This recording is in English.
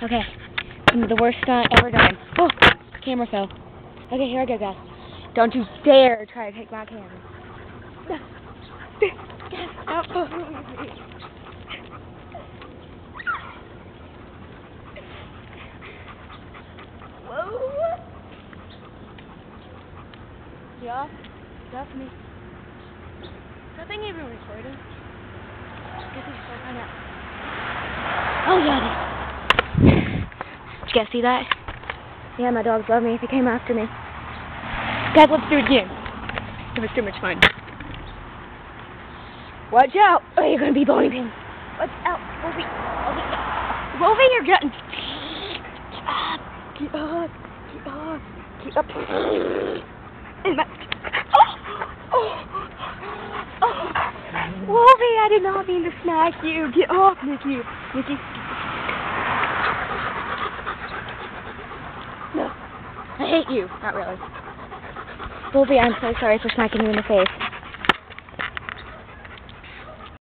Okay. I'm The worst stunt ever done. Oh, camera fell. Okay, here I go, guys. Don't you dare try to take my camera. Whoa. Yeah, that's me. Nothing even recording. Should find out. Oh yeah. Did you guys see that? Yeah, my dogs love me. They came after me. Guys, let's do it again. It was too much fun. Watch out! Oh, you're gonna be bowling pins. Watch out, Wolfie. Wolfie, Wolfie you're getting. Get up, get up, get up, get up. And that. Oh, oh, oh. Wolfie, I did not mean to smack you. Get off, Nikki. Nikki. No. I hate you. Not really. Wolfie, I'm so sorry for smacking you in the face.